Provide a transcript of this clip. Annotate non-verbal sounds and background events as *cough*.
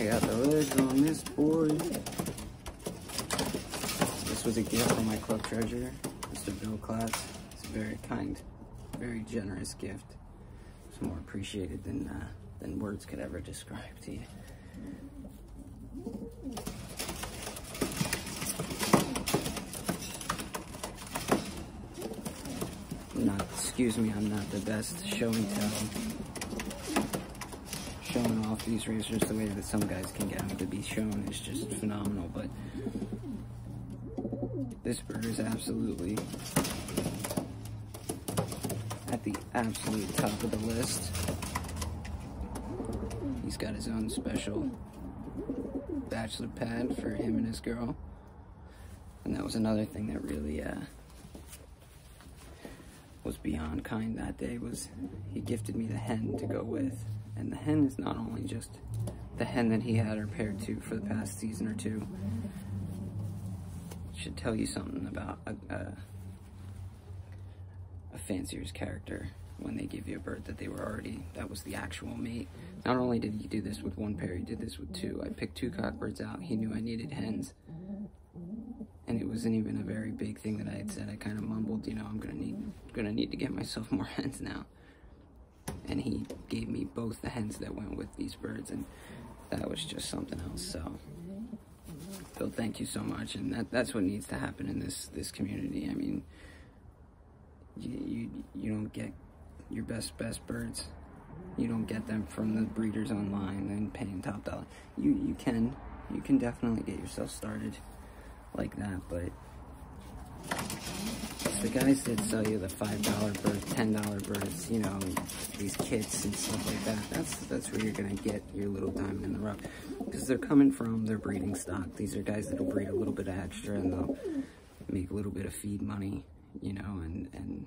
I got the legs on this boy. This was a gift from my club treasurer, Mr. Bill Class. It's a very kind, very generous gift. It's more appreciated than uh, than words could ever describe to you. Not, excuse me, I'm not the best show and tell. Showing off these racers the way that some guys can get them to be shown is just phenomenal, but this bird is absolutely at the absolute top of the list. He's got his own special bachelor pad for him and his girl. And that was another thing that really uh, was beyond kind that day was he gifted me the hen to go with. And the hen is not only just the hen that he had her paired to for the past season or two. Should tell you something about a, a, a fancier's character when they give you a bird that they were already, that was the actual mate. Not only did he do this with one pair, he did this with two. I picked two cockbirds out. He knew I needed hens. And it wasn't even a very big thing that I had said. I kind of mumbled, you know, I'm gonna need, gonna need to get myself *laughs* more hens now. And he gave me both the hens that went with these birds, and that was just something else. So, Phil, thank you so much. And that, that's what needs to happen in this this community. I mean, you, you you don't get your best best birds. You don't get them from the breeders online and paying top dollar. You you can you can definitely get yourself started like that, but the guys that sell you the five dollar birds, ten dollar birds, you know, these kits and stuff like that. That's that's where you're gonna get your little diamond in the rough because they're coming from their breeding stock. These are guys that'll breed a little bit of extra and they'll make a little bit of feed money, you know, and and